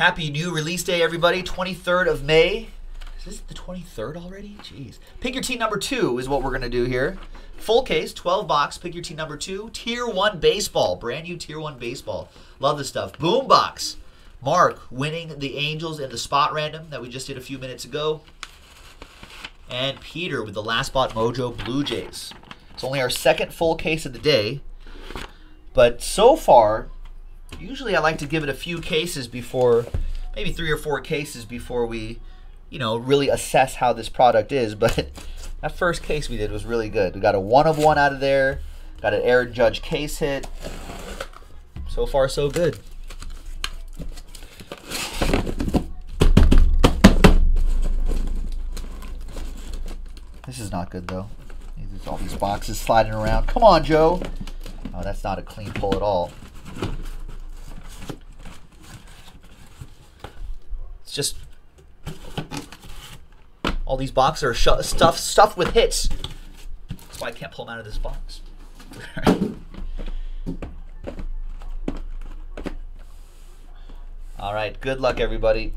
Happy new release day, everybody. 23rd of May. Is this the 23rd already? Jeez. Pick your team number two is what we're going to do here. Full case, 12 box. Pick your team number two. Tier 1 baseball. Brand new Tier 1 baseball. Love this stuff. Boom box. Mark winning the Angels in the spot random that we just did a few minutes ago. And Peter with the last spot mojo Blue Jays. It's only our second full case of the day. But so far, usually I like to give it a few cases before, maybe three or four cases before we, you know, really assess how this product is. But that first case we did was really good. We got a one of one out of there, got an Aaron Judge case hit. So far, so good. This is not good though. There's all these boxes sliding around. Come on, Joe. Oh, that's not a clean pull at all. It's just all these boxes are sh- stuff stuffed with hits. That's why I can't pull them out of this box. all right, good luck, everybody.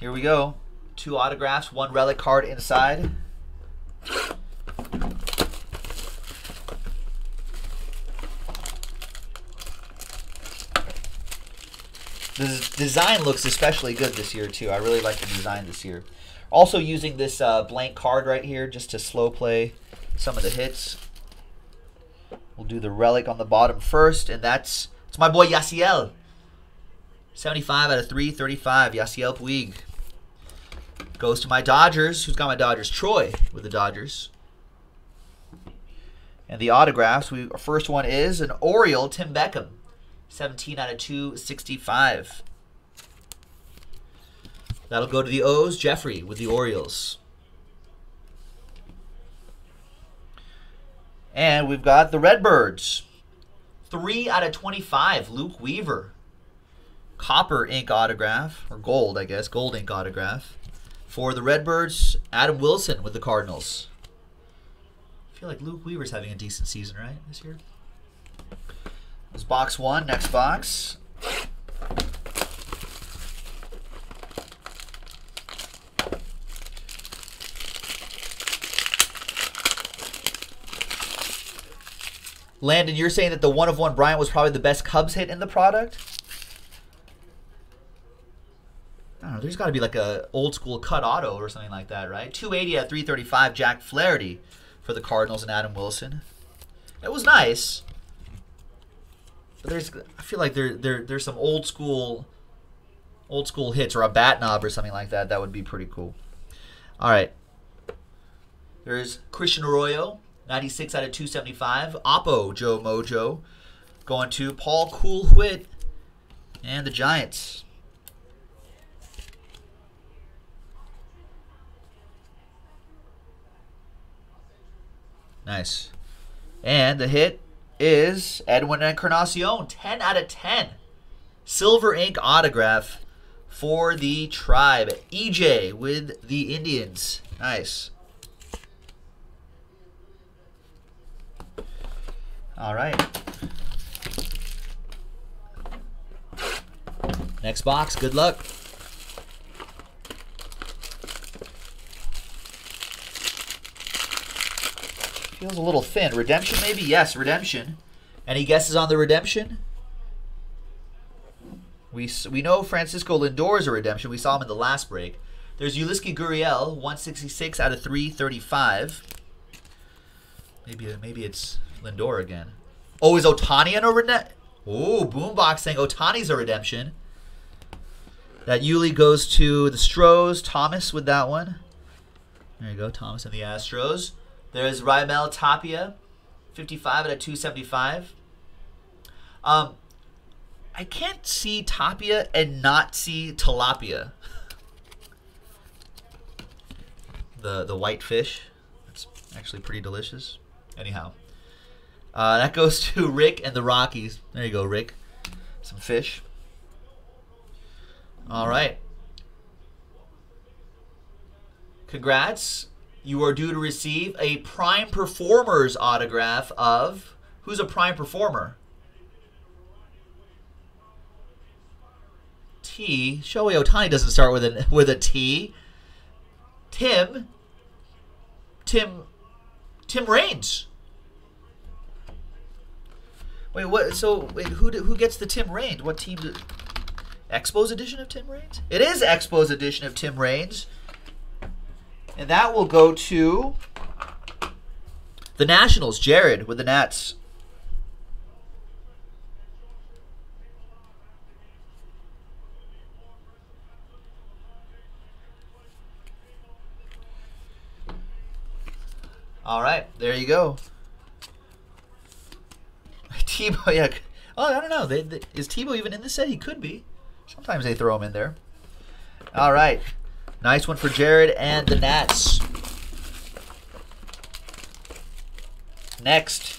Here we go. Two autographs, one relic card inside. The design looks especially good this year too. I really like the design this year. Also using this uh, blank card right here just to slow play some of the hits. We'll do the relic on the bottom first, and that's it's my boy Yasiel. 75 out of 335, Yasiel Puig. Goes to my Dodgers. Who's got my Dodgers? Troy with the Dodgers. And the autographs, we first one is an Oriole, Tim Beckham. 17 out of 265. That'll go to the O's. Jeffrey with the Orioles. And we've got the Redbirds. 3 out of 25. Luke Weaver. Copper ink autograph, or gold, I guess. Gold ink autograph. For the Redbirds, Adam Wilson with the Cardinals. I feel like Luke Weaver's having a decent season, right, this year? This box one. Next box. Landon, you're saying that the one of one Bryant was probably the best Cubs hit in the product? I don't know. There's got to be like a old school cut auto or something like that, right? 280 at 335. Jack Flaherty for the Cardinals and Adam Wilson. It was nice. But there's, I feel like there, there, there's some old school, old school hits or a bat knob or something like that. That would be pretty cool. All right. There's Christian Arroyo, 96 out of 275. Oppo Joe Mojo, going to Paul Coolwhit and the Giants. Nice. And the hit is Edwin Encarnacion, 10 out of 10. Silver ink autograph for the tribe. EJ with the Indians. Nice. All right. Next box. Good luck. Feels a little thin. Redemption, maybe? Yes, redemption. Any guesses on the redemption? We, we know Francisco Lindor is a redemption. We saw him in the last break. There's Yulieski Gurriel, 166 out of 335. Maybe maybe it's Lindor again. Oh, is Ohtani an redemption? Oh, Boombox saying Ohtani's a redemption. That Yuli goes to the Stros. Thomas with that one. There you go, Thomas and the Astros. There's Raimel Tapia, 55 out of 275. Um, I can't see Tapia and not see tilapia. the the white fish. It's actually pretty delicious. Anyhow, uh, that goes to Rick and the Rockies. There you go, Rick. Some fish. All right. Congrats you are due to receive a prime performers autograph of who's a prime performer? T. Shohei Ohtani doesn't start with a with a T. Tim. Tim. Tim Raines. Wait, what? So, wait, who who gets the Tim Raines? What team? Expos edition of Tim Raines? It is Expos edition of Tim Raines, and that will go to the Nationals. Jared with the Nats. All right, there you go. Tebow, yeah. Oh, I don't know. They, they, is Tebow even in the set? He could be. Sometimes they throw him in there. All right. Nice one for Jared and the Nats. Next.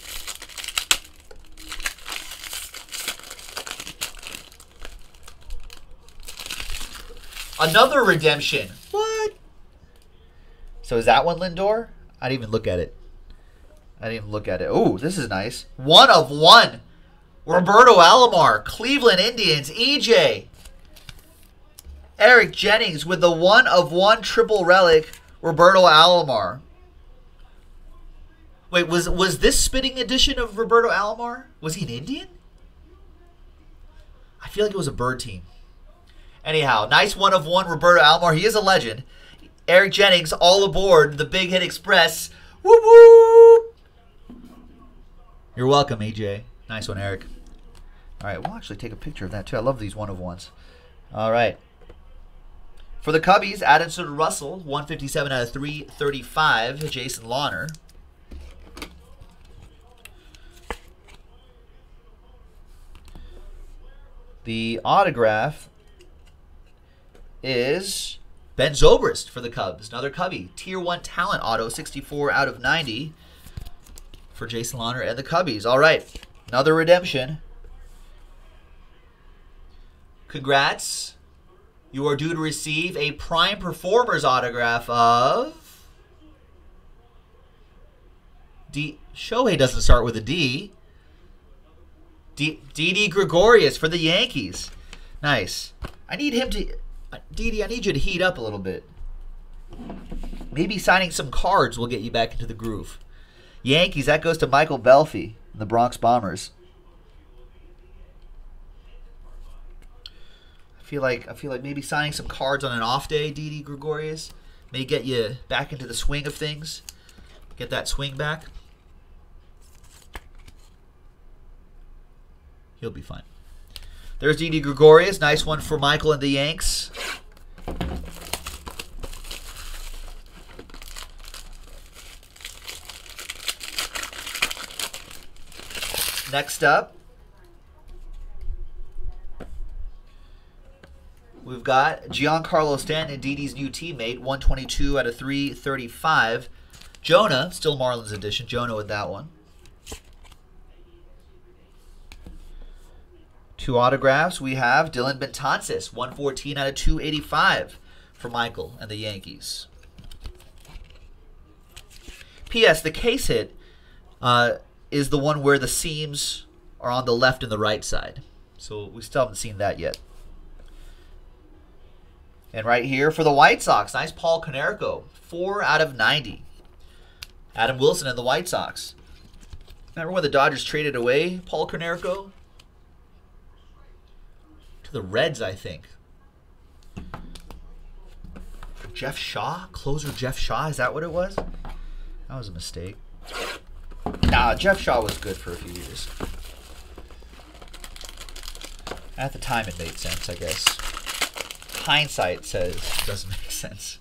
Another redemption. What? So is that one Lindor? I didn't even look at it. I didn't even look at it. Oh, this is nice. One of one. Roberto Alomar, Cleveland Indians, EJ. Eric Jennings with the one of one triple relic, Roberto Alomar. Wait, was was this spitting edition of Roberto Alomar? Was he an Indian? I feel like it was a bird team. Anyhow, nice one of one Roberto Alomar. He is a legend. Eric Jennings all aboard the Big Hit Express. Woo woo! You're welcome, AJ. Nice one, Eric. All right, we'll actually take a picture of that too. I love these one of ones. All right. For the Cubbies, Addison Russell, 157 out of 335. Jason Lawner. The autograph is Ben Zobrist for the Cubs. Another Cubby. Tier 1 talent auto, 64 out of 90 for Jason Lawner and the Cubbies. All right. Another redemption. Congrats. You are due to receive a Prime Performers autograph of. D. Shohei doesn't start with a D. D. Didi Gregorius for the Yankees. Nice. I need him to. Uh, Didi, I need you to heat up a little bit. Maybe signing some cards will get you back into the groove. Yankees, that goes to Michael Belfi, the Bronx Bombers. I feel like I feel like maybe signing some cards on an off day, Didi Gregorius, may get you back into the swing of things. Get that swing back. He'll be fine. There's Didi Gregorius. Nice one for Michael and the Yanks. Next up, we've got Giancarlo Stanton, Didi's new teammate, 122 out of 335. Jonah, still Marlins edition. Jonah with that one. Two autographs. We have Dellin Betances, 114 out of 285 for Michael and the Yankees. P.S. The case hit uh, is the one where the seams are on the left and the right side. So we still haven't seen that yet. And right here for the White Sox, nice Paul Konerko, 4 out of 90. Adam Wilson and the White Sox. Remember when the Dodgers traded away Paul Konerko? To the Reds, I think. Jeff Shaw? Closer Jeff Shaw? Is that what it was? That was a mistake. Nah, Jeff Shaw was good for a few years. At the time, it made sense, I guess. Hindsight says it doesn't make sense.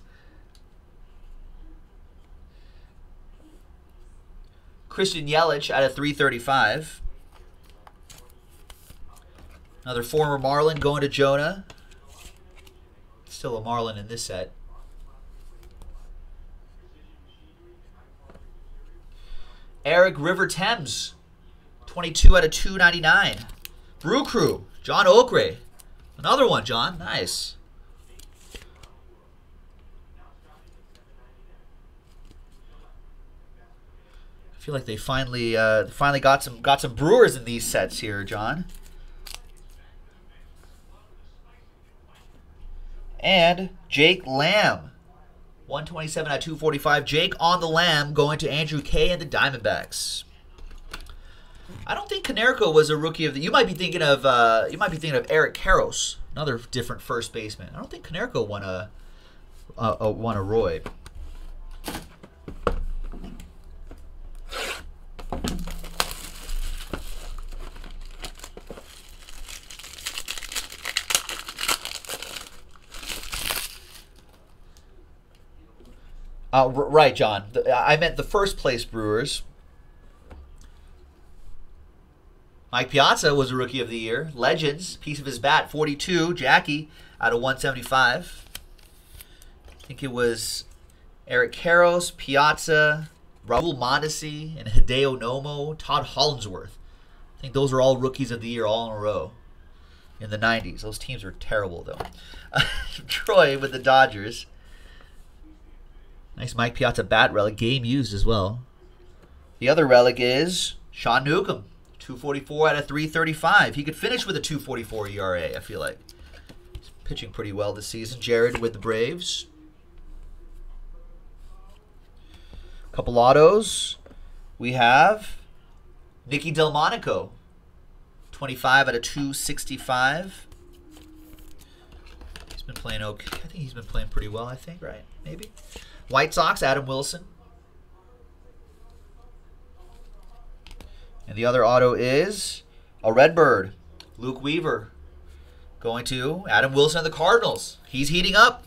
Christian Yelich out of 335. Another former Marlin going to Jonah. Still a Marlin in this set. Eric River Thames, 22 out of 299. Brew Crew, John Okray. Another one, John. Nice. I feel like they finally uh, finally got some got some brewers in these sets here, John. And Jake Lamb. 127 at 245. Jake on the Lamb going to Andrew K and the Diamondbacks. I don't think Konerko was a rookie of the. You might be thinking of. Uh, you might be thinking of Eric Karros, another different first baseman. I don't think Konerko won a, a, a won a Roy. Uh, right, John. I meant the first place Brewers. Mike Piazza was a rookie of the year. Legends, piece of his bat, 42. Jackie out of 175. I think it was Eric Karros, Piazza, Raul Mondesi, and Hideo Nomo, Todd Hollandsworth. I think those are all rookies of the year all in a row in the 90s. Those teams were terrible, though. Troy with the Dodgers. Nice Mike Piazza bat relic, game used as well. The other relic is Sean Newcomb, 244 out of 335. He could finish with a 244 ERA, I feel like. He's pitching pretty well this season. Jared with the Braves. Couple autos. We have Nicky Delmonico, 25 out of 265. He's been playing okay. I think he's been playing pretty well, I think, right? Maybe. White Sox, Adam Wilson. And the other auto is a Redbird, Luke Weaver. Going to Adam Wilson of the Cardinals. He's heating up.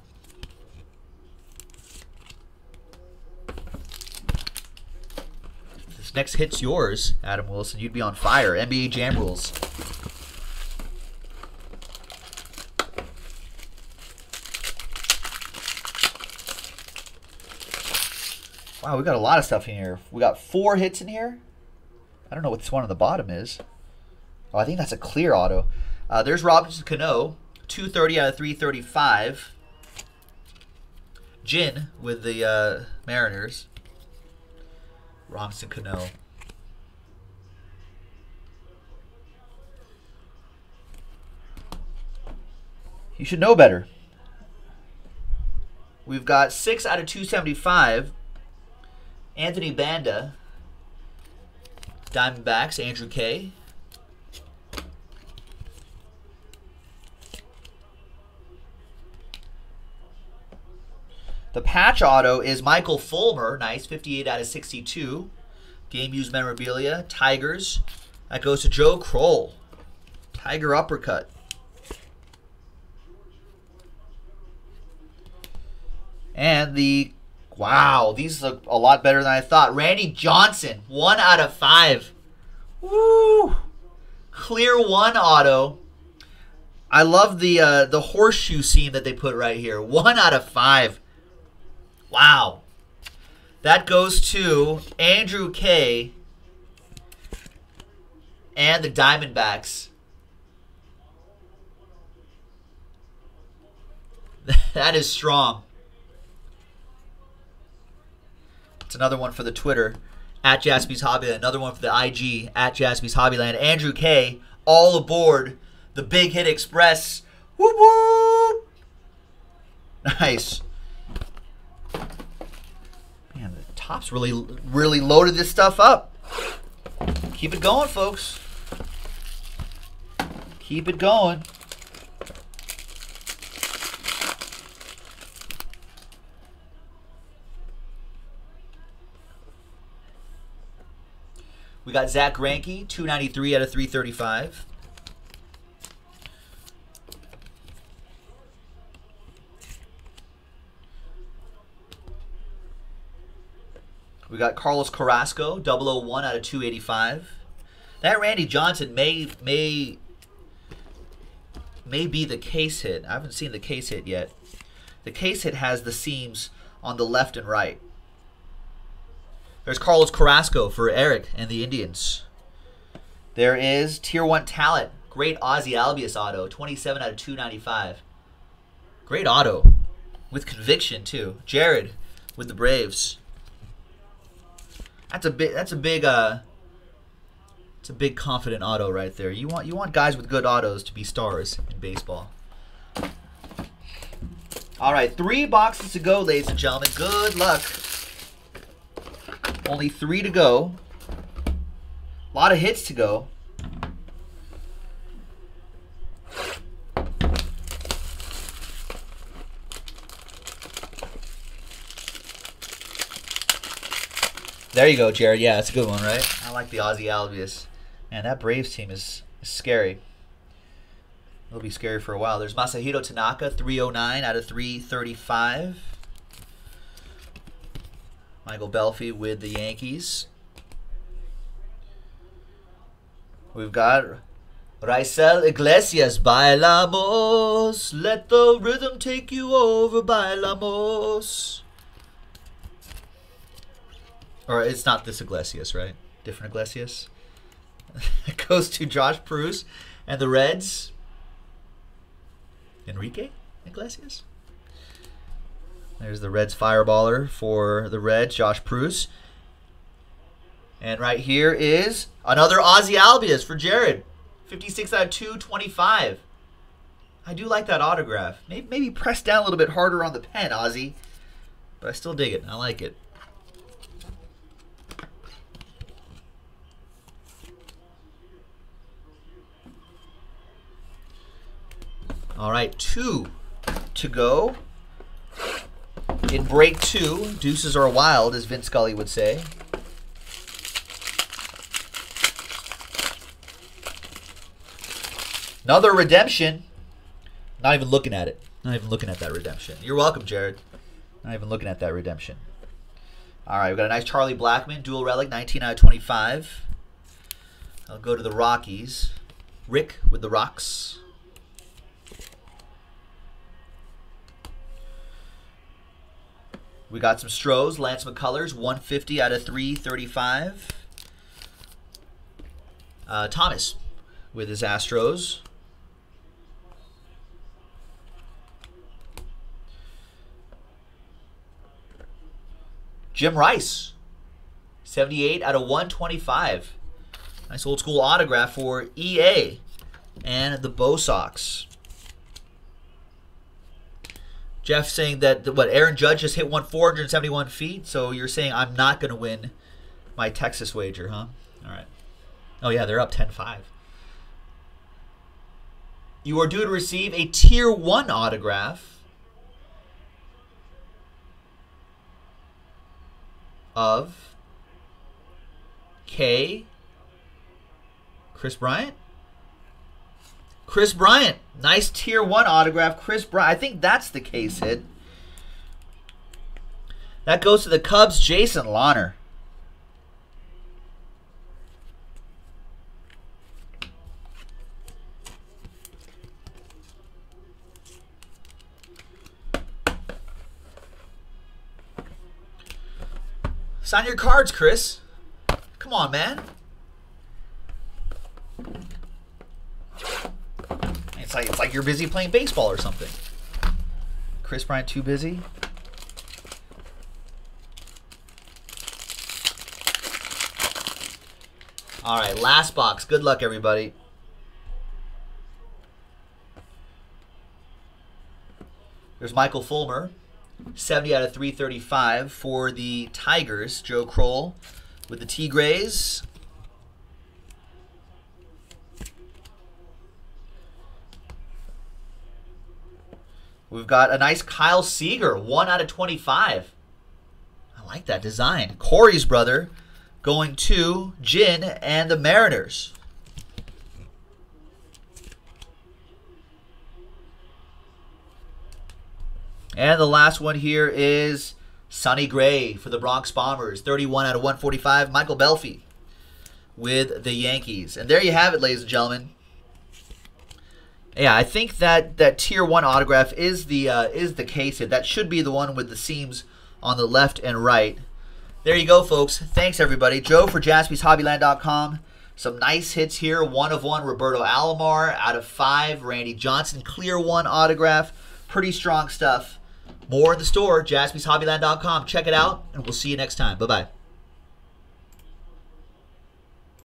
This next hit's yours, Adam Wilson, you'd be on fire. NBA Jam Rules. Wow, we got a lot of stuff in here. We got four hits in here. I don't know what this one on the bottom is. Oh, I think that's a clear auto. Uh, there's Robinson Cano, 230 out of 335. Jin with the uh, Mariners. Robinson Cano. You should know better. We've got 6 out of 275. Anthony Banda, Diamondbacks, Andrew K. The patch auto is Michael Fulmer, nice, 58 out of 62. Game used memorabilia, Tigers. That goes to Joe Kroll. Tiger uppercut. And the Wow, these look a lot better than I thought. Randy Johnson, one out of five. Woo! Clear one auto. I love the uh, the horseshoe scene that they put right here. One out of five. Wow. That goes to Andrew K. and the Diamondbacks. that is strong. Another one for the Twitter at Jaspy's Hobbyland. Another one for the IG at Jaspy's Hobbyland. Andrew K. All aboard the Big Hit Express. Whoop whoop. Nice. Man, the Topps really, really loaded this stuff up. Keep it going, folks. Keep it going. We got Zack Greinke, 293 out of 335. We got Carlos Carrasco, 001 out of 285. That Randy Johnson may may may be the case hit. I haven't seen the case hit yet. The case hit has the seams on the left and right. There's Carlos Carrasco for Eric and the Indians. There is Tier 1 Talent. Great Ozzy Albies auto. 27 out of 295. Great auto. With conviction, too. Jared with the Braves. That's a big that's a big uh it's a big confident auto right there. You want you want guys with good autos to be stars in baseball. All right, three boxes to go, ladies and gentlemen. Good luck. Only three to go. A lot of hits to go. There you go, Jared. Yeah, that's a good one, right? I like the Ozzy Albies. And that Braves team is, is scary. It'll be scary for a while. There's Masahiro Tanaka, 309 out of 335. Michael Belfi with the Yankees. We've got Raisel Iglesias, Bailamos. Let the rhythm take you over, Bailamos. Or it's not this Iglesias, right? Different Iglesias. it goes to Josh Bruce and the Reds. Enrique Iglesias. There's the Reds fireballer for the Reds, Josh Bruce. And right here is another Ozzy Albies for Jared. 56 out of 225. I do like that autograph. Maybe, maybe press down a little bit harder on the pen, Ozzy. But I still dig it. I like it. All right, two to go. In break two, deuces are wild, as Vince Scully would say. Another redemption. Not even looking at it. Not even looking at that redemption. You're welcome, Jared. Not even looking at that redemption. All right, we've got a nice Charlie Blackmon, dual relic, 19 out of 25. I'll go to the Rockies. Rick with the Rocks. We got some Stros, Lance McCullers, 150 out of 335. Uh, Thomas with his Astros. Jim Rice, 78 out of 125. Nice old school autograph for EA and the Bo Sox. Jeff saying that what Aaron Judge just hit one 471 feet, so you're saying I'm not going to win my Texas wager, huh? All right. Oh yeah, they're up 10-5. You are due to receive a tier 1 autograph of K Kris Bryant? Kris Bryant. Nice tier one autograph. Kris Bryant. I think that's the case hit. That goes to the Cubs, Jason Lawner. Sign your cards, Kris. Come on, man. It's like it's like you're busy playing baseball or something. Kris Bryant too busy. All right, last box. Good luck, everybody. There's Michael Fulmer, 70 out of 335 for the Tigers. Joe Kroll with the Tigres. We've got a nice Kyle Seager, 1 out of 25. I like that design. Corey's brother going to Jin and the Mariners. And the last one here is Sonny Gray for the Bronx Bombers, 31 out of 145. Michael Belfi with the Yankees. And there you have it, ladies and gentlemen yeah, I think that that tier one autograph is the uh, is the case. That should be the one with the seams on the left and right. There you go, folks. Thanks everybody. Joe for JaspysHobbyland.com. Some nice hits here. One of one, Roberto Alomar out of five. Randy Johnson, clear one autograph. Pretty strong stuff. More in the store, JaspysHobbyland.com. Check it out, and we'll see you next time. Bye bye.